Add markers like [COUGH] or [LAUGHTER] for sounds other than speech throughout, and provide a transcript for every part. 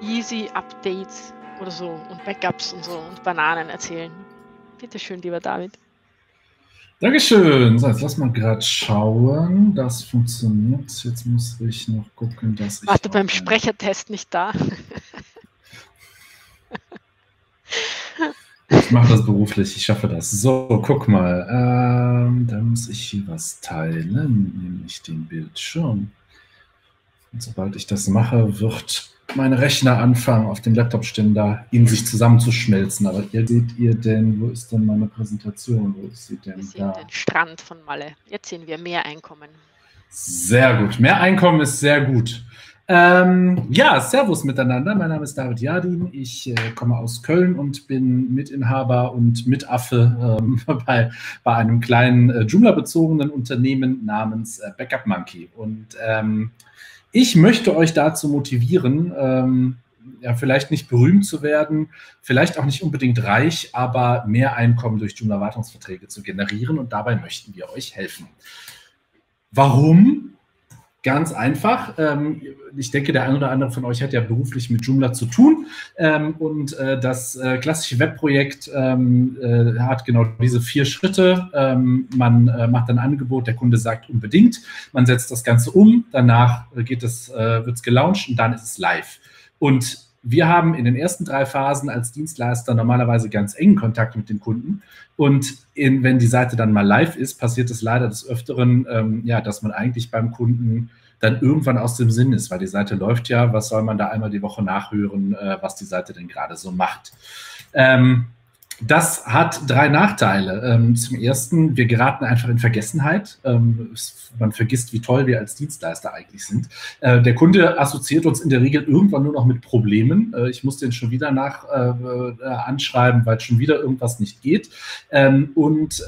easy Updates oder so und Backups und so und Bananen erzählen. Bitte schön, lieber David. Dankeschön. So, jetzt lass mal gerade schauen. Das funktioniert. Jetzt muss ich noch gucken, dass ich. Warte beim Sprechertest nicht da. ich mache das beruflich, ich schaffe das. So, guck mal. Ähm, da muss ich hier was teilen, nämlich den Bildschirm. Und sobald ich das mache, wird meine Rechner anfangen, auf dem Laptop-Ständer in sich zusammenzuschmelzen. Aber ihr seht ihr denn, wo ist denn meine Präsentation? Wo ist sie denn wir sehen da? den Strand von Malle. Jetzt sehen wir mehr Einkommen. Sehr gut. Mehr Einkommen ist sehr gut. Ähm, ja, Servus miteinander. Mein Name ist David Jadin. Ich äh, komme aus Köln und bin Mitinhaber und Mitaffe ähm, [LAUGHS] bei, bei einem kleinen äh, Joomla-bezogenen Unternehmen namens äh, Backup Monkey. Und ähm, ich möchte euch dazu motivieren, ähm, ja, vielleicht nicht berühmt zu werden, vielleicht auch nicht unbedingt reich, aber mehr Einkommen durch Joomla-Wartungsverträge zu generieren und dabei möchten wir euch helfen. Warum? Ganz einfach. Ähm, ich denke, der ein oder andere von euch hat ja beruflich mit Joomla zu tun. Ähm, und äh, das äh, klassische Webprojekt ähm, äh, hat genau diese vier Schritte. man macht ein Angebot, der Kunde sagt unbedingt. Man setzt das Ganze um. Danach geht es, wird es gelauncht und dann ist es live. Und wir haben in den ersten drei Phasen als Dienstleister normalerweise ganz engen Kontakt mit dem Kunden. Und in, wenn die Seite dann mal live ist, passiert es leider des Öfteren, ähm, ja, dass man eigentlich beim Kunden dann irgendwann aus dem Sinn ist, weil die Seite läuft ja. Was soll man da einmal die Woche nachhören, äh, was die Seite denn gerade so macht? Ähm, das hat drei Nachteile. Ähm, zum ersten, wir geraten einfach in Vergessenheit. Ähm, man vergisst, wie toll wir als Dienstleister eigentlich sind. Äh, der Kunde assoziiert uns in der Regel irgendwann nur noch mit Problemen. Äh, ich muss den schon wieder nach äh, anschreiben, weil schon wieder irgendwas nicht geht. Ähm, und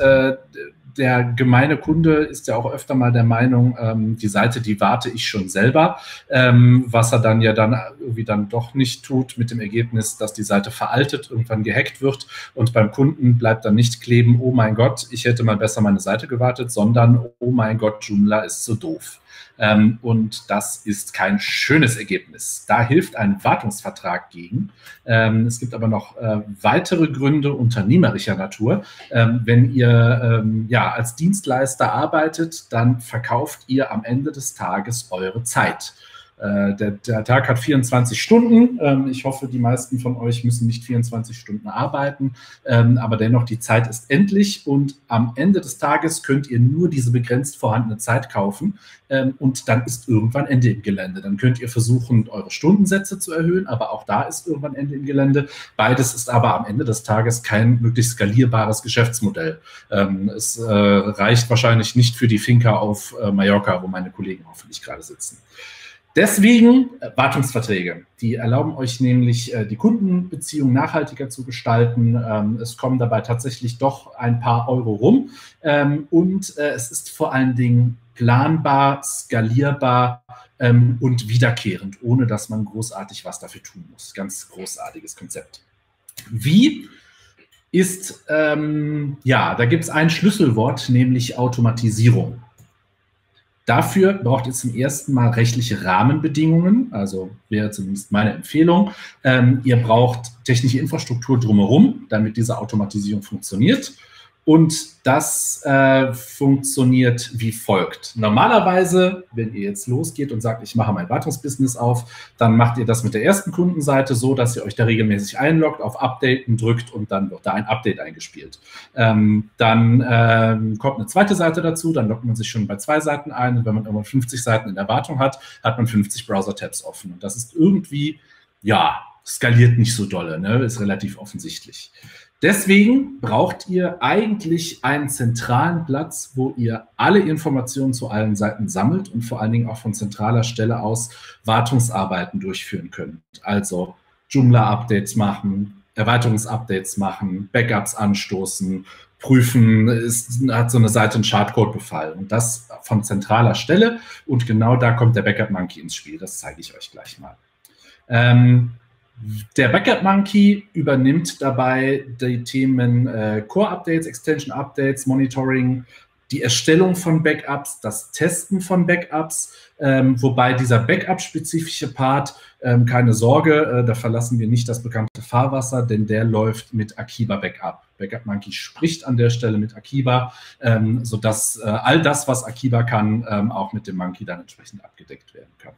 der gemeine Kunde ist ja auch öfter mal der Meinung, ähm, die Seite, die warte ich schon selber, ähm, was er dann ja dann irgendwie dann doch nicht tut, mit dem Ergebnis, dass die Seite veraltet, irgendwann gehackt wird und beim Kunden bleibt dann nicht kleben, oh mein Gott, ich hätte mal besser meine Seite gewartet, sondern oh mein Gott, Joomla ist so doof. Ähm, und das ist kein schönes Ergebnis. Da hilft ein Wartungsvertrag gegen. Ähm, es gibt aber noch äh, weitere Gründe unternehmerischer Natur. Ähm, wenn ihr ähm, ja, als Dienstleister arbeitet, dann verkauft ihr am Ende des Tages eure Zeit. Äh, der, der, Tag hat 24 Stunden. Ähm, ich hoffe, die meisten von euch müssen nicht 24 Stunden arbeiten, ähm, aber dennoch, die Zeit ist endlich und am Ende des Tages könnt ihr nur diese begrenzt vorhandene Zeit kaufen ähm, und dann ist irgendwann Ende im Gelände. Dann könnt ihr versuchen, eure Stundensätze zu erhöhen, aber auch da ist irgendwann Ende im Gelände. Beides ist aber am Ende des Tages kein wirklich skalierbares Geschäftsmodell. es äh, reicht wahrscheinlich nicht für die Finca auf äh, Mallorca, wo meine Kollegen hoffentlich gerade sitzen. Deswegen äh, Wartungsverträge. Die erlauben euch nämlich, äh, die Kundenbeziehung nachhaltiger zu gestalten. Ähm, es kommen dabei tatsächlich doch ein paar Euro rum. Ähm, und äh, es ist vor allen Dingen planbar, skalierbar ähm, und wiederkehrend, ohne dass man großartig was dafür tun muss. Ganz großartiges Konzept. Wie ist, ja, da gibt es ein Schlüsselwort, nämlich Automatisierung. Dafür braucht ihr zum ersten Mal rechtliche Rahmenbedingungen, also wäre zumindest meine Empfehlung. Ähm, ihr braucht technische Infrastruktur drumherum, damit diese Automatisierung funktioniert. Und das äh, funktioniert wie folgt. Normalerweise, wenn ihr jetzt losgeht und sagt, ich mache mein Wartungsbusiness auf, dann macht ihr das mit der ersten Kundenseite so, dass ihr euch da regelmäßig einloggt, auf Updaten drückt und dann wird da ein Update eingespielt. Ähm, dann ähm, kommt eine zweite Seite dazu, dann loggt man sich schon bei zwei Seiten ein und wenn man irgendwann 50 Seiten in der Wartung hat, hat man 50 Browser-Tabs offen. Und das ist irgendwie, ja, skaliert nicht so dolle, ne? ist relativ offensichtlich. Deswegen braucht ihr eigentlich einen zentralen Platz, wo ihr alle Informationen zu allen Seiten sammelt und vor allen Dingen auch von zentraler Stelle aus Wartungsarbeiten durchführen könnt. Also Joomla-Updates machen, Erweiterungsupdates machen, Backups anstoßen, prüfen, ist, hat so eine Seite einen Schadcode-Befall. Und das von zentraler Stelle. Und genau da kommt der Backup Monkey ins Spiel. Das zeige ich euch gleich mal. Ähm, der Backup Monkey übernimmt dabei die Themen äh, Core Updates, Extension Updates, Monitoring, die Erstellung von Backups, das Testen von Backups, ähm, wobei dieser Backup-spezifische Part, ähm, keine Sorge, äh, da verlassen wir nicht das bekannte Fahrwasser, denn der läuft mit Akiba Backup. Backup Monkey spricht an der Stelle mit Akiba, ähm, sodass äh, all das, was Akiba kann, ähm, auch mit dem Monkey dann entsprechend abgedeckt werden kann.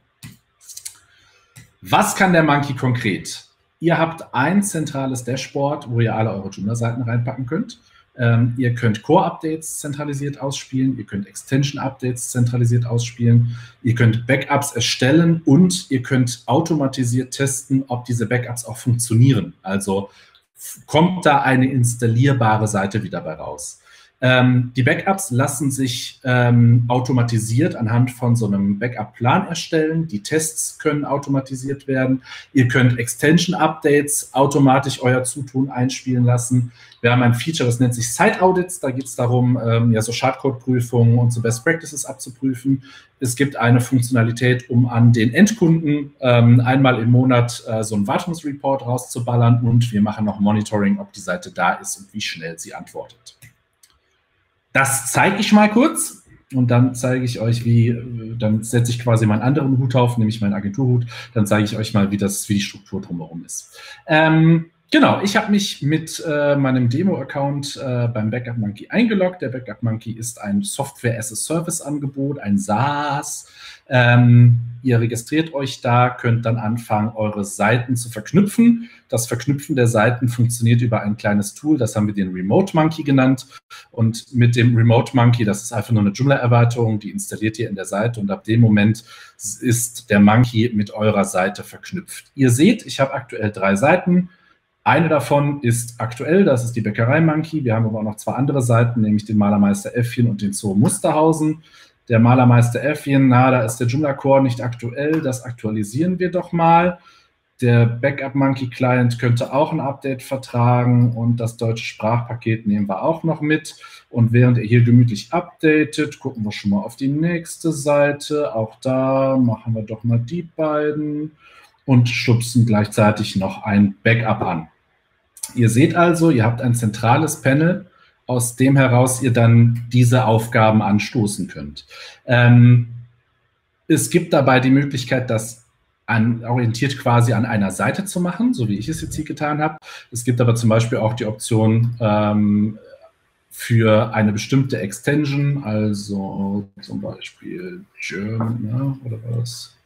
Was kann der Monkey konkret? Ihr habt ein zentrales Dashboard, wo ihr alle eure Joomla-Seiten reinpacken könnt. Ähm, ihr könnt Core-Updates zentralisiert ausspielen, ihr könnt Extension-Updates zentralisiert ausspielen, ihr könnt Backups erstellen und ihr könnt automatisiert testen, ob diese Backups auch funktionieren. Also kommt da eine installierbare Seite wieder bei raus. Ähm, die Backups lassen sich ähm, automatisiert anhand von so einem Backup-Plan erstellen. Die Tests können automatisiert werden. Ihr könnt Extension-Updates automatisch euer Zutun einspielen lassen. Wir haben ein Feature, das nennt sich Site Audits. Da geht es darum, ähm, ja, so Schadcode-Prüfungen und so Best Practices abzuprüfen. Es gibt eine Funktionalität, um an den Endkunden ähm, einmal im Monat äh, so einen Wartungsreport rauszuballern und wir machen noch Monitoring, ob die Seite da ist und wie schnell sie antwortet. Das zeige ich mal kurz und dann zeige ich euch, wie, dann setze ich quasi meinen anderen Hut auf, nämlich meinen Agenturhut, dann zeige ich euch mal, wie das, wie die Struktur drumherum ist. Ähm, genau, ich habe mich mit äh, meinem Demo-Account äh, beim Backup Monkey eingeloggt. Der Backup Monkey ist ein Software-as-a-Service-Angebot, ein SaaS. Ähm, ihr registriert euch da, könnt dann anfangen, eure Seiten zu verknüpfen. Das Verknüpfen der Seiten funktioniert über ein kleines Tool, das haben wir den Remote Monkey genannt. Und mit dem Remote Monkey, das ist einfach nur eine Joomla-Erweiterung, die installiert ihr in der Seite und ab dem Moment ist der Monkey mit eurer Seite verknüpft. Ihr seht, ich habe aktuell drei Seiten. Eine davon ist aktuell, das ist die Bäckerei Monkey. Wir haben aber auch noch zwei andere Seiten, nämlich den Malermeister Äffchen und den Zoo Musterhausen der Malermeister Äffchen, na, da ist der Joomla Core nicht aktuell, das aktualisieren wir doch mal. Der Backup Monkey Client könnte auch ein Update vertragen und das deutsche Sprachpaket nehmen wir auch noch mit. Und während er hier gemütlich updatet, gucken wir schon mal auf die nächste Seite. Auch da machen wir doch mal die beiden und stupsen gleichzeitig noch ein Backup an. Ihr seht also, ihr habt ein zentrales Panel aus dem heraus ihr dann diese Aufgaben anstoßen könnt. Ähm, es gibt dabei die Möglichkeit, das an, orientiert quasi an einer Seite zu machen, so wie ich es jetzt hier getan habe. Es gibt aber zum Beispiel auch die Option ähm, für eine bestimmte Extension, also zum Beispiel German ja, oder was?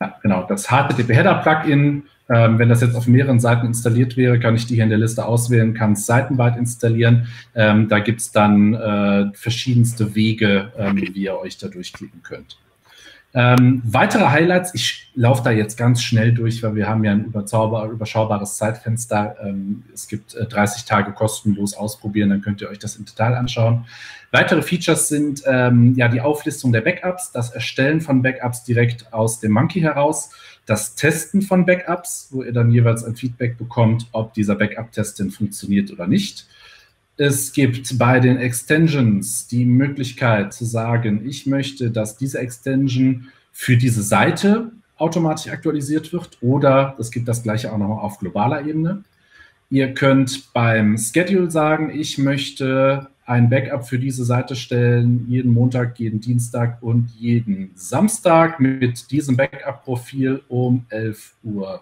Ja, genau, das HTTP-Header-Plugin ähm, wenn das jetzt auf mehreren Seiten installiert wäre, kann ich die hier in der Liste auswählen, kann es seitenweit installieren. Ähm, da gibt es dann äh, verschiedenste Wege, ähm, wie ihr euch da durchklicken könnt. Ähm, weitere Highlights, ich laufe da jetzt ganz schnell durch, weil wir haben ja ein überschaubares Zeitfenster. Ähm, es gibt äh, 30 Tage kostenlos ausprobieren, dann könnt ihr euch das im Detail anschauen. Weitere Features sind ähm, ja die Auflistung der Backups, das Erstellen von Backups direkt aus dem Monkey heraus, das Testen von Backups, wo ihr dann jeweils ein Feedback bekommt, ob dieser Backup-Test denn funktioniert oder nicht es gibt bei den Extensions die Möglichkeit zu sagen, ich möchte, dass diese Extension für diese Seite automatisch aktualisiert wird oder es gibt das gleiche auch noch auf globaler Ebene. Ihr könnt beim Schedule sagen, ich möchte ein Backup für diese Seite stellen, jeden Montag, jeden Dienstag und jeden Samstag mit diesem Backup-Profil um 11.30 Uhr.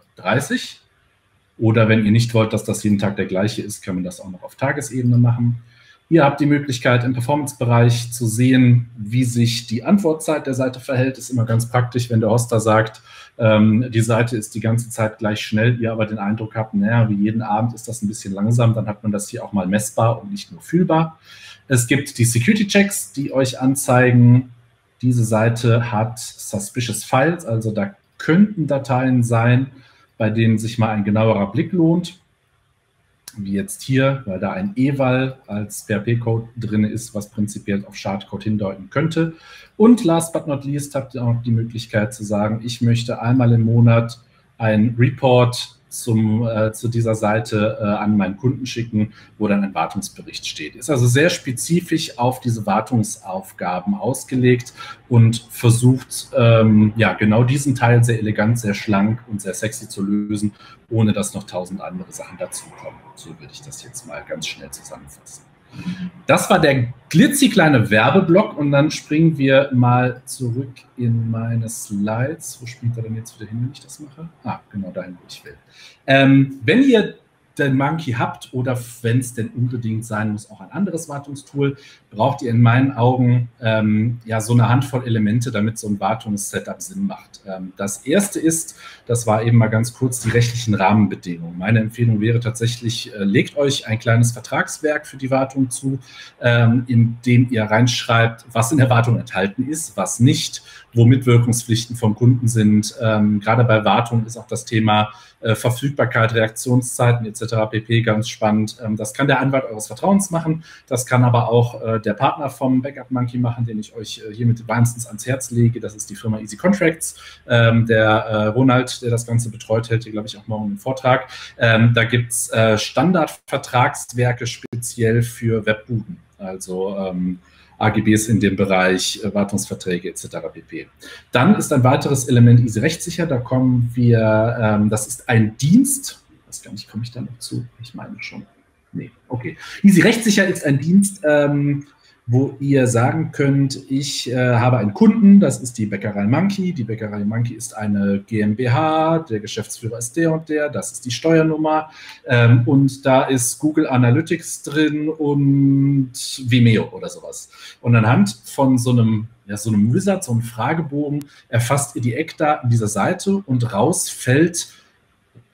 Oder wenn ihr nicht wollt, dass das jeden Tag der gleiche ist, können wir das auch noch auf Tagesebene machen. Ihr habt die Möglichkeit, im Performance-Bereich zu sehen, wie sich die Antwortzeit der Seite verhält. Ist immer ganz praktisch, wenn der Hoster sagt, ähm, die Seite ist die ganze Zeit gleich schnell, ihr aber den Eindruck habt, naja, wie jeden Abend ist das ein bisschen langsam, dann hat man das hier auch mal messbar und nicht nur fühlbar. Es gibt die Security-Checks, die euch anzeigen, diese Seite hat Suspicious Files, also da könnten Dateien sein, bei denen sich mal ein genauerer Blick lohnt, wie jetzt hier, weil da ein Eval als PHP-Code drin ist, was prinzipiell auf Schadcode hindeuten könnte. Und last but not least habt ihr auch die Möglichkeit zu sagen, ich möchte einmal im Monat ein Report zum, äh, zu dieser Seite äh, an meinen Kunden schicken, wo dann ein Wartungsbericht steht. Ist also sehr spezifisch auf diese Wartungsaufgaben ausgelegt und versucht, ähm, ja, genau diesen Teil sehr elegant, sehr schlank und sehr sexy zu lösen, ohne dass noch tausend andere Sachen dazukommen. So würde ich das jetzt mal ganz schnell zusammenfassen. Das war der glitzekleine Werbeblock und dann springen wir mal zurück in meine Slides. Wo springt er denn jetzt wieder hin, wenn ich das mache? Ah, genau dahin, wo ich will. Ähm, wenn ihr den Monkey habt oder wenn es denn unbedingt sein muss, auch ein anderes Wartungstool, braucht ihr in meinen Augen ähm, ja so eine Handvoll Elemente, damit so ein Wartungssetup Sinn macht. Ähm, das erste ist, das war eben mal ganz kurz, die rechtlichen Rahmenbedingungen. Meine Empfehlung wäre tatsächlich, äh, legt euch ein kleines Vertragswerk für die Wartung zu, ähm, in dem ihr reinschreibt, was in der Wartung enthalten ist, was nicht, wo Mitwirkungspflichten vom Kunden sind. Ähm, gerade bei Wartung ist auch das Thema äh, Verfügbarkeit, Reaktionszeiten etc. pp. ganz spannend. Ähm, das kann der Anwalt eures Vertrauens machen. Das kann aber auch äh, der Partner vom Backup Monkey machen, den ich euch äh, hiermit weinstens ans Herz lege. Das ist die Firma Easy Contracts. Ähm, der äh, Ronald, der das Ganze betreut, hält hier, glaube ich, auch morgen einen Vortrag. Ähm, da gibt es äh, Standardvertragswerke speziell für Webbuden. Also ähm, AGBs in dem Bereich äh, Wartungsverträge etc. pp. Dann ist ein weiteres Element Easy rechtssicher. Da kommen wir, ähm, das ist ein Dienst. Ich weiß gar nicht, komme ich da noch zu? Ich meine schon. Nee, okay. Easy rechtssicher ist ein Dienst, ähm, wo ihr sagen könnt, ich äh, habe einen Kunden, das ist die Bäckerei Monkey. Die Bäckerei Monkey ist eine GmbH, der Geschäftsführer ist der und der, das ist die Steuernummer ähm, und da ist Google Analytics drin und Vimeo oder sowas. Und anhand von so einem, ja, so einem Wizard, so einem Fragebogen, erfasst ihr die Eckdaten dieser Seite und raus fällt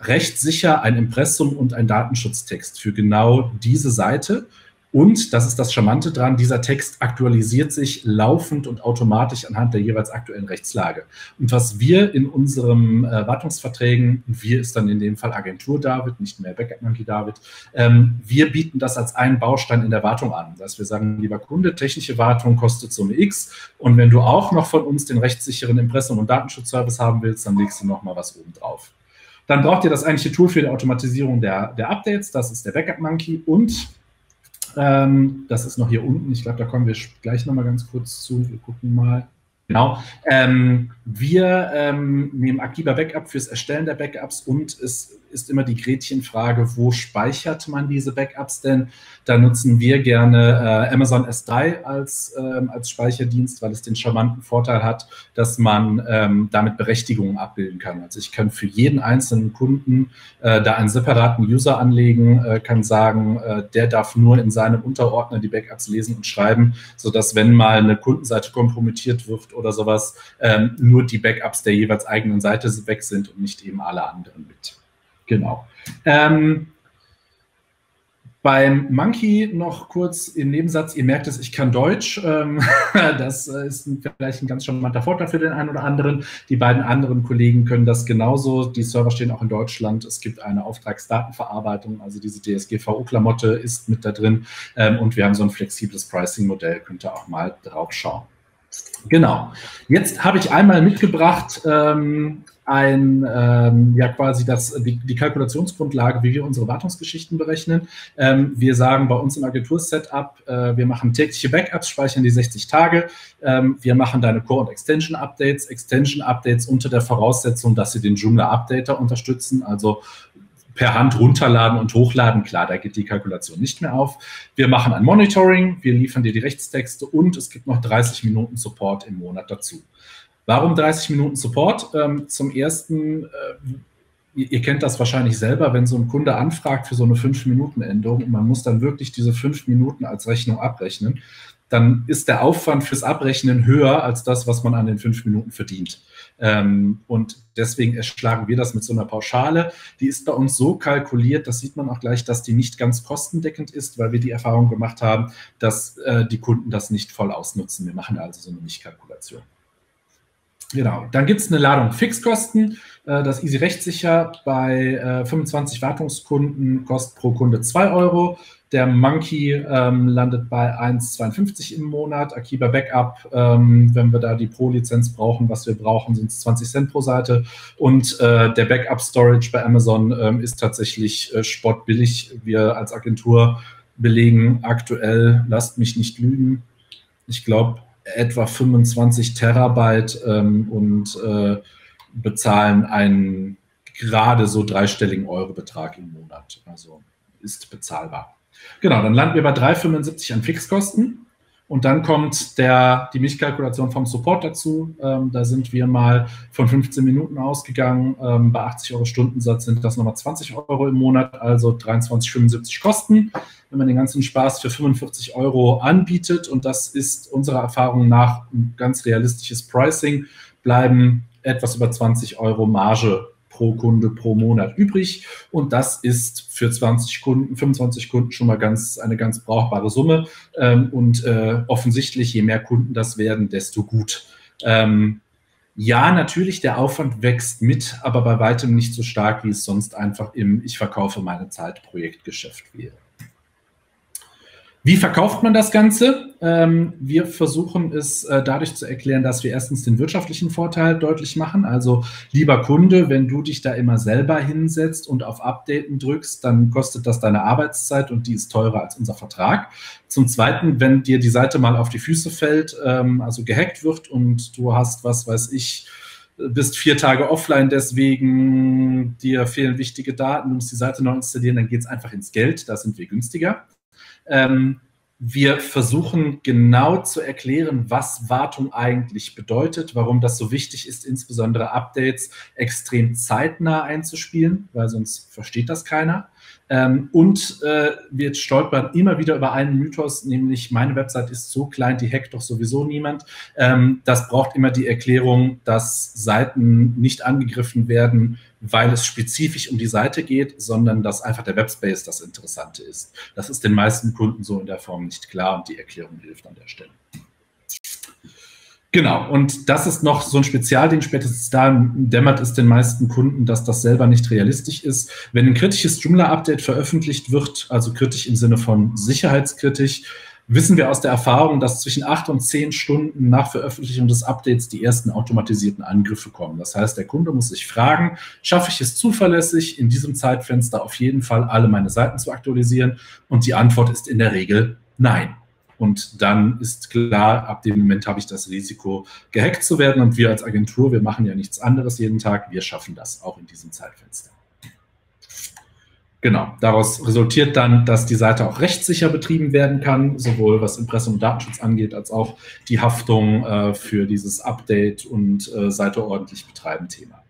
recht sicher ein Impressum und ein Datenschutztext für genau diese Seite. Und, das ist das Charmante dran, dieser Text aktualisiert sich laufend und automatisch anhand der jeweils aktuellen Rechtslage. Und was wir in unserem äh, Wartungsverträgen, wir ist dann in dem Fall Agentur David, nicht mehr Backup Monkey David, ähm, wir bieten das als einen Baustein in der Wartung an. Dass wir sagen, lieber Kunde, technische Wartung kostet Summe X. Und wenn du auch noch von uns den rechtssicheren Impressum- und Datenschutzservice haben willst, dann legst du noch mal was oben drauf. Dann braucht ihr das eigentliche Tool für die Automatisierung der, der Updates. Das ist der Backup Monkey. Und ähm, das ist noch hier unten. Ich glaube, da kommen wir gleich nochmal ganz kurz zu. Wir gucken mal. Genau. Ähm, wir ähm, nehmen Akiba Backup fürs Erstellen der Backups und es ist immer die Gretchenfrage, wo speichert man diese Backups denn? Da nutzen wir gerne äh, Amazon S3 als, ähm, als Speicherdienst, weil es den charmanten Vorteil hat, dass man ähm, damit Berechtigungen abbilden kann. Also ich kann für jeden einzelnen Kunden äh, da einen separaten User anlegen, äh, kann sagen, äh, der darf nur in seinem Unterordner die Backups lesen und schreiben, sodass wenn mal eine Kundenseite kompromittiert wird oder sowas, ähm, nur die Backups der jeweils eigenen Seite weg sind und nicht eben alle anderen mit. Genau. Ähm, beim Monkey noch kurz im Nebensatz, ihr merkt es, ich kann Deutsch. Ähm, [LAUGHS] das ist vielleicht ein ganz charmanter Vorteil für den einen oder anderen. Die beiden anderen Kollegen können das genauso. Die Server stehen auch in Deutschland. Es gibt eine Auftragsdatenverarbeitung, also diese DSGVO-Klamotte ist mit da drin. Ähm, und wir haben so ein flexibles Pricing-Modell, könnt ihr auch mal drauf schauen. Genau. Jetzt habe ich einmal mitgebracht ähm, ein, ähm, ja quasi das, die, die, Kalkulationsgrundlage, wie wir unsere Wartungsgeschichten berechnen. Ähm, wir sagen bei uns im Agentur-Setup, äh, wir machen tägliche Backups, speichern die 60 Tage. Ähm, wir machen deine Core- und Extension-Updates. Extension-Updates unter der Voraussetzung, dass sie den Joomla-Updater unterstützen, also per Hand runterladen und hochladen. Klar, da geht die Kalkulation nicht mehr auf. Wir machen ein Monitoring, wir liefern dir die Rechtstexte und es gibt noch 30 Minuten Support im Monat dazu. Warum 30 Minuten Support? Ähm, zum ersten, äh, ihr, ihr, kennt das wahrscheinlich selber, wenn so ein Kunde anfragt für so eine 5-Minuten-Änderung und man muss dann wirklich diese 5 Minuten als Rechnung abrechnen, dann ist der Aufwand fürs Abrechnen höher als das, was man an den 5 Minuten verdient. Ähm, und deswegen erschlagen wir das mit so einer Pauschale. Die ist bei uns so kalkuliert, das sieht man auch gleich, dass die nicht ganz kostendeckend ist, weil wir die Erfahrung gemacht haben, dass äh, die Kunden das nicht voll ausnutzen. Wir machen also so eine Nicht-Kalkulation. Genau, dann gibt es eine Ladung Fixkosten. Äh, das Easy rechtssicher bei 25 äh, Wartungskunden kostet pro Kunde 2 Euro. Der Monkey ähm, landet bei 1,52 im Monat. Akiba Backup, ähm, wenn wir da die Pro-Lizenz brauchen, was wir brauchen, sind es 20 Cent pro Seite. Und äh, der Backup Storage bei Amazon ähm, ist tatsächlich äh, spottbillig. Wir als Agentur belegen aktuell, lasst mich nicht lügen, ich glaube etwa 25 Terabyte ähm, und äh, bezahlen einen gerade so dreistelligen Eurobetrag im Monat. Also ist bezahlbar. Genau, dann landen wir bei 3,75 an Fixkosten. Und dann kommt der, die Mischkalkulation vom Support dazu. Ähm, da sind wir mal von 15 Minuten ausgegangen. Ähm, bei 80 Euro Stundensatz sind das nochmal 20 Euro im Monat, also 23,75 Kosten. Wenn man den ganzen Spaß für 45 Euro anbietet, und das ist unserer Erfahrung nach ein ganz realistisches Pricing, bleiben etwas über 20 Euro Marge pro Kunde pro Monat übrig. Und das ist für 20 Kunden, 25 Kunden schon mal ganz, eine ganz brauchbare Summe. Ähm, und äh, offensichtlich, je mehr Kunden das werden, desto gut. Ähm, ja, natürlich, der Aufwand wächst mit, aber bei weitem nicht so stark, wie es sonst einfach im Ich verkaufe meine Zeit Projektgeschäft wäre. Wie verkauft man das Ganze? Ähm, wir versuchen es äh, dadurch zu erklären, dass wir erstens den wirtschaftlichen Vorteil deutlich machen. Also, lieber Kunde, wenn du dich da immer selber hinsetzt und auf Updaten drückst, dann kostet das deine Arbeitszeit und die ist teurer als unser Vertrag. Zum Zweiten, wenn dir die Seite mal auf die Füße fällt, ähm, also gehackt wird und du hast, was weiß ich, bist vier Tage offline, deswegen dir fehlen wichtige Daten, du musst die Seite neu installieren, dann geht es einfach ins Geld, da sind wir günstiger. Ähm, wir versuchen genau zu erklären, was Wartung eigentlich bedeutet, warum das so wichtig ist, insbesondere Updates extrem zeitnah einzuspielen, weil sonst versteht das keiner. Ähm, und äh, wir stolpern immer wieder über einen Mythos, nämlich meine Website ist so klein, die hackt doch sowieso niemand. Ähm, das braucht immer die Erklärung, dass Seiten nicht angegriffen werden, weil es spezifisch um die Seite geht, sondern dass einfach der Webspace das Interessante ist. Das ist den meisten Kunden so in der Form nicht klar und die Erklärung hilft an der Stelle. Genau, und das ist noch so ein Spezialding, spätestens da dämmert es den meisten Kunden, dass das selber nicht realistisch ist. Wenn ein kritisches Joomla-Update veröffentlicht wird, also kritisch im Sinne von sicherheitskritisch, wissen wir aus der Erfahrung, dass zwischen acht und zehn Stunden nach Veröffentlichung des Updates die ersten automatisierten Angriffe kommen. Das heißt, der Kunde muss sich fragen, schaffe ich es zuverlässig, in diesem Zeitfenster auf jeden Fall alle meine Seiten zu aktualisieren? Und die Antwort ist in der Regel nein. Und dann ist klar, ab dem Moment habe ich das Risiko, gehackt zu werden. Und wir als Agentur, wir machen ja nichts anderes jeden Tag. Wir schaffen das auch in diesem Zeitfenster. Genau, daraus resultiert dann, dass die Seite auch rechtssicher betrieben werden kann, sowohl was Impressum und Datenschutz angeht, als auch die Haftung äh, für dieses Update und äh, Seite ordentlich betreiben Thema.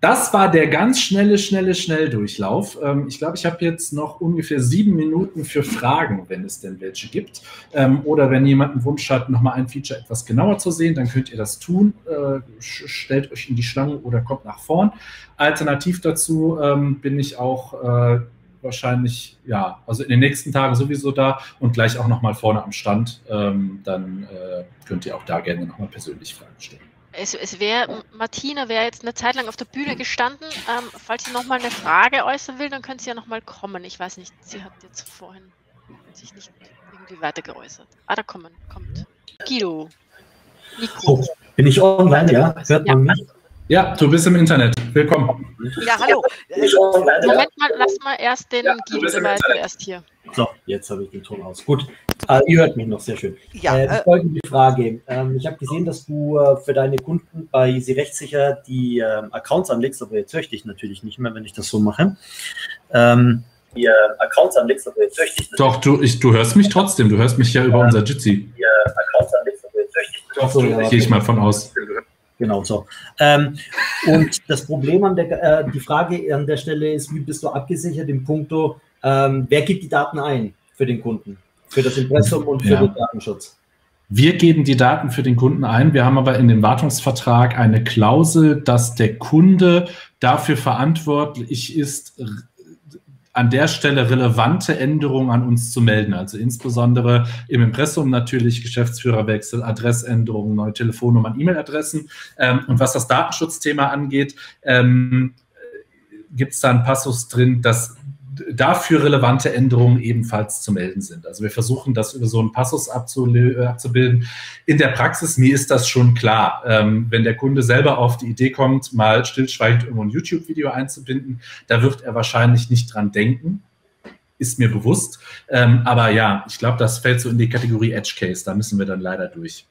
Das war der ganz schnelle, schnelle Schnelldurchlauf. Ähm, ich glaube, ich habe jetzt noch ungefähr sieben Minuten für Fragen, wenn es denn welche gibt. Ähm, oder wenn jemand einen Wunsch hat, nochmal ein Feature etwas genauer zu sehen, dann könnt ihr das tun. Äh, stellt euch in die Schlange oder kommt nach vorn. Alternativ dazu ähm, bin ich auch äh, wahrscheinlich, ja, also in den nächsten Tagen sowieso da und gleich auch nochmal vorne am Stand. Ähm, dann äh, könnt ihr auch da gerne nochmal persönlich Fragen stellen. Es, es wäre, Martina wäre jetzt eine Zeit lang auf der Bühne gestanden. Ähm, falls sie nochmal eine Frage äußern will, dann könnte sie ja nochmal kommen. Ich weiß nicht, sie hat jetzt vorhin sich nicht irgendwie weiter geäußert. Ah, da kommen, kommt. Guido. Nico. Oh, bin ich online, ja? Hört man mich? Ja, du bist im Internet. Willkommen. Ja, hallo. Moment mal, lass mal erst den ja, war zuerst hier. So, jetzt habe ich den Ton aus. Gut, äh, ihr hört mich noch sehr schön. Ja, äh, äh folgende Frage. Ähm, ich habe gesehen, dass du äh, für deine Kunden bei Sie rechtssicher die ähm, Accounts anlegst, aber jetzt höre ich dich natürlich nicht mehr, wenn ich das so mache. Ähm, die äh, Accounts anlegst, aber jetzt höre ich dich Doch, du, ich, du hörst mich trotzdem. Du hörst mich ja über unser Jitsi. Die äh, Accounts anlegst, aber jetzt höre ich dich Doch, so, ja, gehe ich mal von aus. Genau so. Ähm, und das Problem an der, äh, die Frage an der Stelle ist, wie bist du abgesichert im Punkto, ähm, wer gibt die Daten ein für den Kunden, für das Impressum und für ja. den Datenschutz? Wir geben die Daten für den Kunden ein. Wir haben aber in dem Wartungsvertrag eine Klausel, dass der Kunde dafür verantwortlich ist, an der Stelle relevante Änderungen an uns zu melden. Also insbesondere im Impressum natürlich Geschäftsführerwechsel, Adressänderungen, neue Telefonnummern, E-Mail-Adressen. Ähm, und was das Datenschutzthema angeht, ähm, gibt es da einen Passus drin, dass dafür relevante Änderungen ebenfalls zu melden sind. Also wir versuchen das über so einen Passus abzubilden. In der Praxis, mir ist das schon klar, ähm, wenn der Kunde selber auf die Idee kommt, mal stillschweigend irgendwo ein YouTube-Video einzubinden, da wird er wahrscheinlich nicht dran denken. Ist mir bewusst. Ähm, aber ja, ich glaube, das fällt so in die Kategorie Edge Case. Da müssen wir dann leider durch.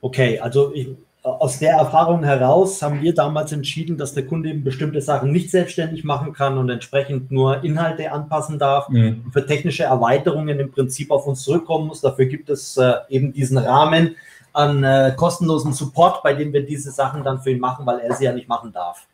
Okay, also ich, aus der Erfahrung heraus haben wir damals entschieden, dass der Kunde eben bestimmte Sachen nicht selbstständig machen kann und entsprechend nur Inhalte anpassen darf. Mhm. Für technische Erweiterungen im Prinzip auf uns zurückkommen muss. Dafür gibt es äh, eben diesen Rahmen an äh, kostenlosen Support, bei dem wir diese Sachen dann für ihn machen, weil er sie ja nicht machen darf.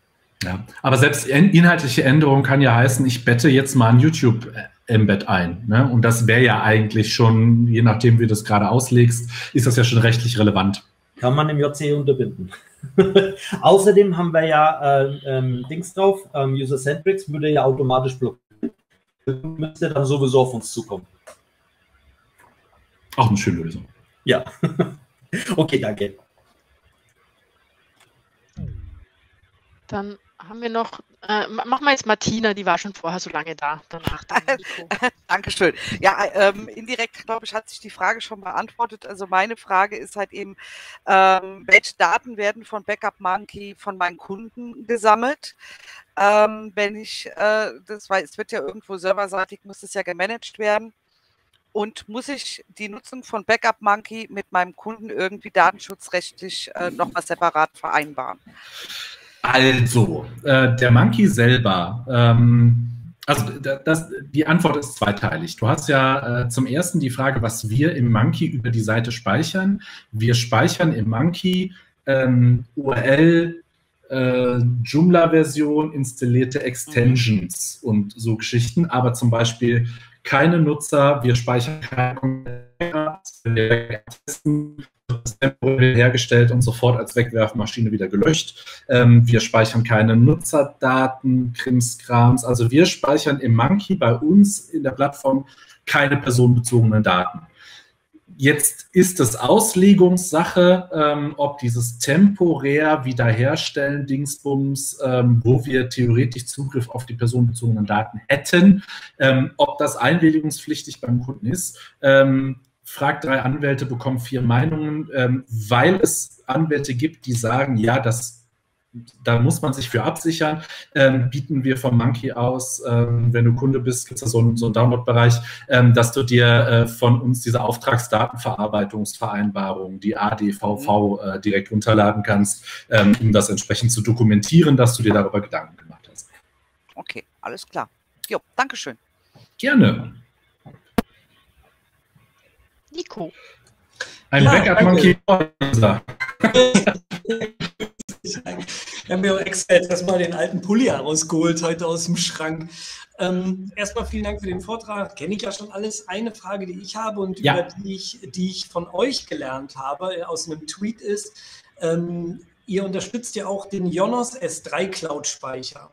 Ja, aber selbst inhaltliche Änderung kann ja heißen, ich bette jetzt mal ein YouTube-Embed ein. Ne? Und das wäre ja eigentlich schon, je nachdem, wie du das gerade auslegst, ist das ja schon rechtlich relevant. Kann man im JC unterbinden. [LAUGHS] Außerdem haben wir ja äh, ähm, Dings drauf, ähm, User Centrics würde ja automatisch blockieren. Müsste dann sowieso auf uns zukommen. Auch eine schöne Lösung. Ja. [LAUGHS] okay, danke. Dann haben wir noch, äh, machen wir jetzt Martina, die war schon vorher so lange da. Danach dann [LAUGHS] Dankeschön. Ja, ähm, indirekt, glaube ich, hat sich die Frage schon beantwortet. Also meine Frage ist halt eben, ähm, welche Daten werden von Backup Monkey von meinen Kunden gesammelt? Ähm, wenn ich, äh, das weil es wird ja irgendwo serverseitig, muss es ja gemanagt werden. Und muss ich die Nutzung von Backup Monkey mit meinem Kunden irgendwie datenschutzrechtlich äh, nochmal separat vereinbaren? Also, äh, der Monkey selber, ähm, also das, die Antwort ist zweiteilig. Du hast ja äh, zum ersten die Frage, was wir im Monkey über die Seite speichern. Wir speichern im Monkey ähm, URL, äh, Joomla-Version, installierte Extensions mhm. und so Geschichten, aber zum Beispiel keine Nutzer, wir speichern keine hergestellt und sofort als Wegwerfmaschine wieder gelöscht. Ähm, wir speichern keine Nutzerdaten, Krimskrams. Also wir speichern im Monkey bei uns in der Plattform keine personenbezogenen Daten. Jetzt ist es Auslegungssache, ähm, ob dieses temporär wiederherstellen Dingsbums, ähm, wo wir theoretisch Zugriff auf die personenbezogenen Daten hätten, ähm, ob das einwilligungspflichtig beim Kunden ist. Fragt drei Anwälte, bekommt vier Meinungen, ähm, weil es Anwälte gibt, die sagen, ja, das da muss man sich für absichern. Ähm, bieten wir vom Monkey aus, ähm, wenn du Kunde bist, gibt es da so einen, so einen Download-Bereich, ähm, dass du dir äh, von uns diese Auftragsdatenverarbeitungsvereinbarung, die ADVV, äh, direkt runterladen kannst, ähm, um das entsprechend zu dokumentieren, dass du dir darüber Gedanken gemacht hast. Okay, alles klar. Jo, Dankeschön. Gerne. Nico. Ein ja, Backup-Monkey. Wir haben mir auch extra jetzt mal den alten Pulli herausgeholt heute aus dem Schrank. Ähm, erstmal vielen Dank für den Vortrag. Kenne ich ja schon alles. Eine Frage, die ich habe und ja. über die ich, die ich von euch gelernt habe, äh, aus einem Tweet ist, ähm, ihr unterstützt ja auch den Jonos S3 Cloud Speicher.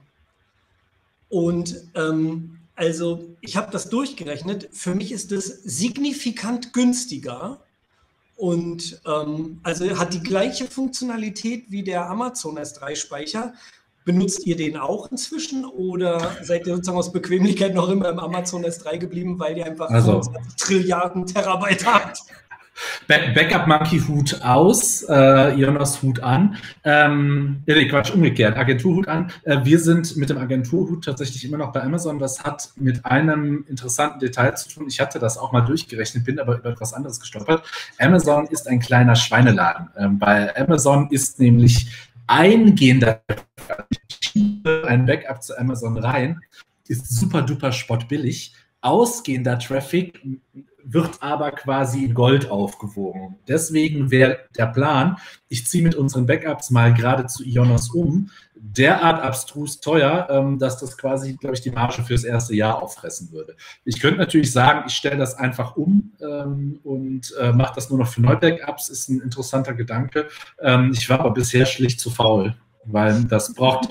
Und ähm, also ich habe das durchgerechnet. Für mich ist es signifikant günstiger und ähm, also hat die gleiche Funktionalität wie der Amazon S3-Speicher. Benutzt ihr den auch inzwischen oder seid ihr sozusagen aus Bequemlichkeit noch immer im Amazon S3 geblieben, weil ihr einfach also, Trilliarden Terabyte habt? Backup Monkey Hut aus, äh, Jonas Hut an. Ähm, nee, Quatsch, umgekehrt, Agenturhut an. Äh, wir sind mit dem Agenturhut tatsächlich immer noch bei Amazon. Das hat mit einem interessanten Detail zu tun. Ich hatte das auch mal durchgerechnet, bin aber über etwas anderes gestolpert. Amazon ist ein kleiner Schweineladen. Ähm, bei Amazon ist nämlich eingehender ein Backup zu Amazon rein, ist super duper spottbillig. Ausgehender Traffic wird aber quasi in Gold aufgewogen. Deswegen wäre der Plan, ich ziehe mit unseren Backups mal gerade zu Ionos um, derart abstrus teuer, ähm, dass das quasi, glaube ich, die Marge fürs erste Jahr auffressen würde. Ich könnte natürlich sagen, ich stelle das einfach um ähm, und äh, mache das nur noch für Neubackups, ist ein interessanter Gedanke. Ähm, ich war aber bisher schlicht zu faul weil das braucht,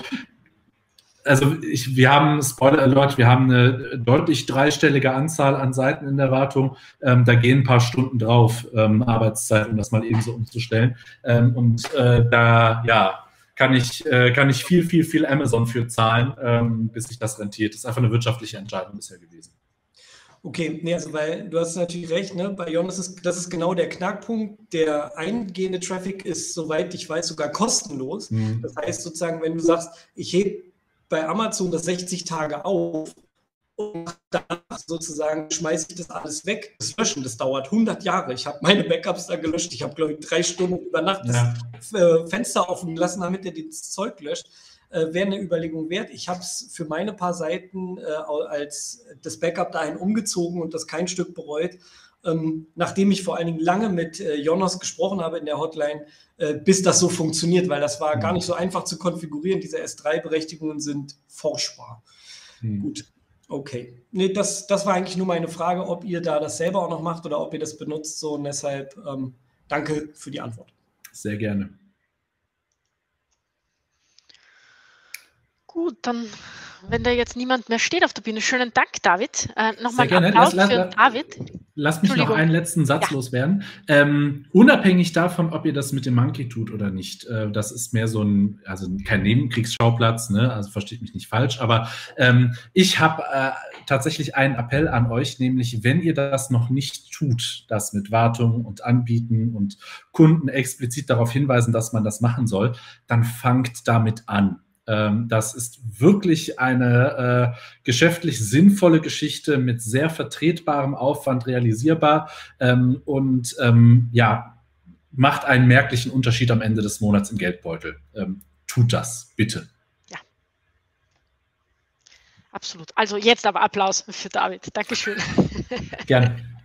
also ich, wir haben, Spoiler Alert, wir haben eine deutlich dreistellige Anzahl an Seiten in der Wartung. Ähm, da gehen ein paar Stunden drauf, ähm, Arbeitszeit, um das mal eben so umzustellen. Ähm, und äh, da, ja, kann ich, äh, kann ich viel, viel, viel Amazon für zahlen, ähm, bis sich das rentiert. Das ist einfach eine wirtschaftliche Entscheidung bisher gewesen. Okay, nee, also weil du hast natürlich recht, ne? Bei Jonas ist das ist genau der Knackpunkt. Der eingehende Traffic ist, soweit ich weiß, sogar kostenlos. Mhm. Das heißt sozusagen, wenn du sagst, ich hebe bei Amazon das 60 Tage auf und danach sozusagen schmeiße ich das alles weg. Das Löschen, das dauert 100 Jahre. Ich habe meine Backups da gelöscht. Ich habe, glaube ich, drei Stunden über Nacht ja. das äh, Fenster offen gelassen, damit er das Zeug löscht. Äh, Wäre eine Überlegung wert. Ich habe es für meine paar Seiten äh, als das Backup dahin umgezogen und das kein Stück bereut. Ähm, nachdem ich vor allen Dingen lange mit äh, Jonas gesprochen habe in der Hotline, äh, bis das so funktioniert, weil das war gar mhm. nicht so einfach zu konfigurieren. Diese S3-Berechtigungen sind forschbar. Hm. Gut, okay. Nee, das, das war eigentlich nur meine Frage, ob ihr da das selber auch noch macht oder ob ihr das benutzt. So und deshalb ähm, danke für die Antwort. Sehr gerne. Gut, dann, wenn da jetzt niemand mehr steht auf der Bühne, schönen Dank, David. Äh, Nochmal einen Applaus lass, für David. Lass mich noch einen letzten Satz ja. loswerden. Ähm, unabhängig davon, ob ihr das mit dem Monkey tut oder nicht, äh, das ist mehr so ein, also kein Nebenkriegsschauplatz, ne? also versteht mich nicht falsch, aber ähm, ich habe äh, tatsächlich einen Appell an euch, nämlich wenn ihr das noch nicht tut, das mit Wartung und Anbieten und Kunden explizit darauf hinweisen, dass man das machen soll, dann fangt damit an das ist wirklich eine äh, geschäftlich sinnvolle Geschichte mit sehr vertretbarem Aufwand realisierbar ähm, und ähm, ja, macht einen merklichen Unterschied am Ende des Monats im Geldbeutel. Ähm, tut das, bitte. Ja. Absolut. Also jetzt aber Applaus für David. Dankeschön. Gerne. [LAUGHS]